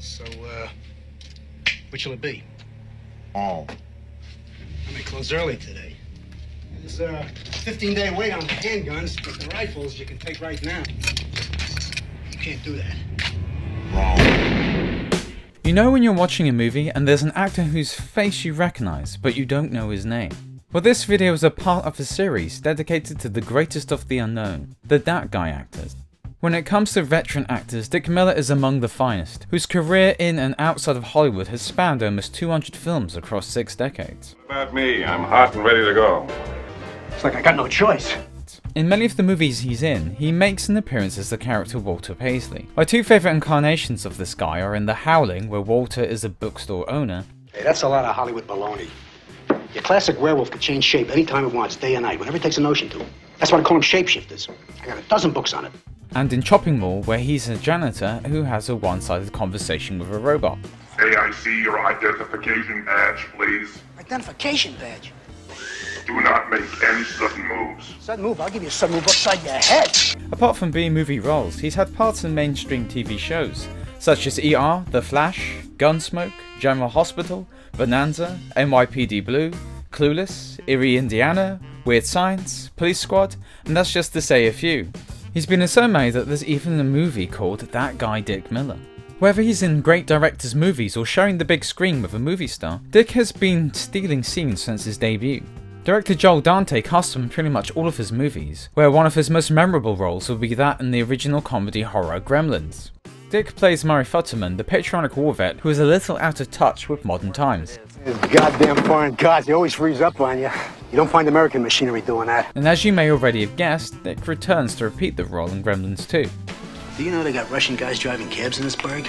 So, uh, which will it be? All. I may close early today. There's a 15 day wait on the handguns, but the rifles you can take right now. You can't do that. Wrong. You know when you're watching a movie and there's an actor whose face you recognize, but you don't know his name. Well, this video is a part of a series dedicated to the greatest of the unknown, the That Guy actors. When it comes to veteran actors, Dick Miller is among the finest, whose career in and outside of Hollywood has spanned almost 200 films across six decades. About me, I'm hot and ready to go. It's like I got no choice. In many of the movies he's in, he makes an appearance as the character Walter Paisley. My two favourite incarnations of this guy are in The Howling, where Walter is a bookstore owner, Hey, that's a lot of Hollywood baloney. Your classic werewolf can change shape anytime it wants, day or night, whenever it takes a notion to. That's why I call them shapeshifters. I got a dozen books on it. And in Chopping Mall, where he's a janitor who has a one-sided conversation with a robot. May I see your identification badge, please? Identification badge. Do not make any sudden moves. Sudden move, I'll give you a sudden move upside your head. Apart from B-movie roles, he's had parts in mainstream TV shows, such as ER, The Flash, Gunsmoke, General Hospital, Bonanza, NYPD Blue, Clueless, Eerie, Indiana, Weird Science, Police Squad, and that's just to say a few. He's been in so many that there's even a movie called That Guy Dick Miller. Whether he's in great directors' movies or sharing the big screen with a movie star, Dick has been stealing scenes since his debut. Director Joel Dante cast him in pretty much all of his movies, where one of his most memorable roles will be that in the original comedy horror Gremlins. Dick plays Murray Futterman, the patriotic war vet who is a little out of touch with modern times. These goddamn foreign cars, they always freeze up on you. You don't find American machinery doing that. And as you may already have guessed, Dick returns to repeat the role in Gremlins 2. Do you know they got Russian guys driving cabs in this burg?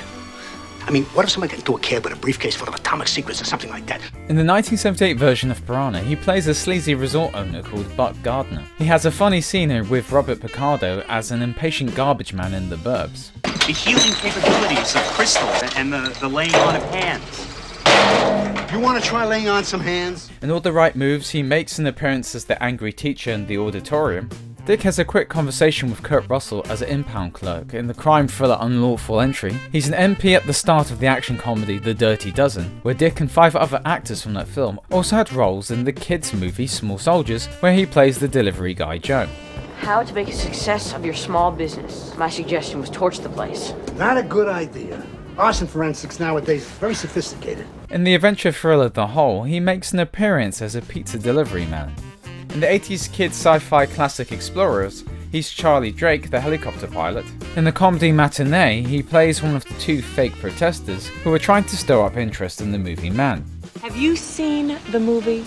I mean, what if somebody got into a cab with a briefcase full of atomic secrets or something like that? In the 1978 version of Piranha, he plays a sleazy resort owner called Buck Gardner. He has a funny scene with Robert Picardo as an impatient garbage man in the burbs. the healing capabilities of crystal and the, the laying on of hands. You want to try laying on some hands? In all the right moves, he makes an appearance as the angry teacher in the auditorium. Dick has a quick conversation with Kurt Russell as an impound clerk in the crime thriller Unlawful Entry. He's an MP at the start of the action comedy The Dirty Dozen, where Dick and five other actors from that film also had roles in the kids' movie Small Soldiers, where he plays the delivery guy Joe. How to make a success of your small business. My suggestion was torch the place. Not a good idea. Arson forensics nowadays is very sophisticated. In the adventure thriller The Hole, he makes an appearance as a pizza delivery man. In the 80s kids sci-fi classic Explorers, he's Charlie Drake, the helicopter pilot. In the comedy Matinee, he plays one of the two fake protesters who are trying to stir up interest in the movie Mant. Have you seen the movie?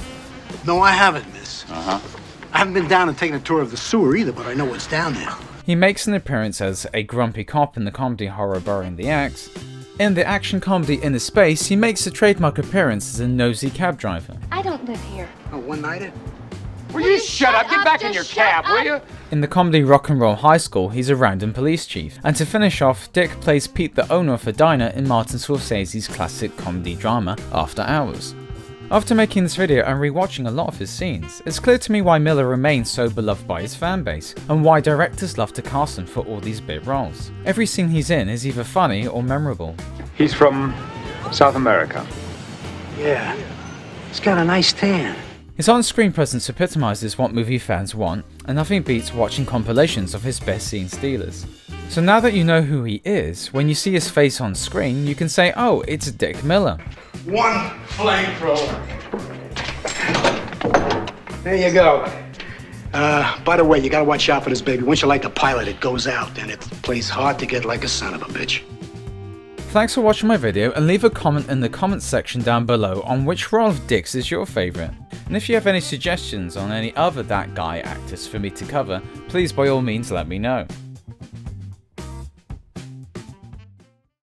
No, I haven't, miss. Uh huh. I haven't been down and taken a tour of the sewer either, but I know what's down there. He makes an appearance as a grumpy cop in the comedy horror Burying the Ex. In the action comedy Innerspace, he makes a trademark appearance as a nosy cab driver. I don't live here. A one-nighter? Will you shut up? Get back in your cab, will you? In the comedy Rock and Roll High School, he's a random police chief. And to finish off, Dick plays Pete, the owner of a diner in Martin Scorsese's classic comedy drama After Hours. After making this video and rewatching a lot of his scenes, it's clear to me why Miller remains so beloved by his fanbase, and why directors love to cast him for all these bit roles. Every scene he's in is either funny or memorable. He's from South America. Yeah. He's got a nice tan. His on-screen presence epitomizes what movie fans want, and nothing beats watching compilations of his best scene stealers. So now that you know who he is, when you see his face on screen, you can say, oh, it's Dick Miller. One flamethrower. There you go. Uh, by the way, you gotta watch out for this baby. Once you light the pilot, it goes out, and it plays hard to get like a son of a bitch. Thanks for watching my video and leave a comment in the comments section down below on which role of Dick's is your favourite. And if you have any suggestions on any other That Guy actors for me to cover, please by all means let me know.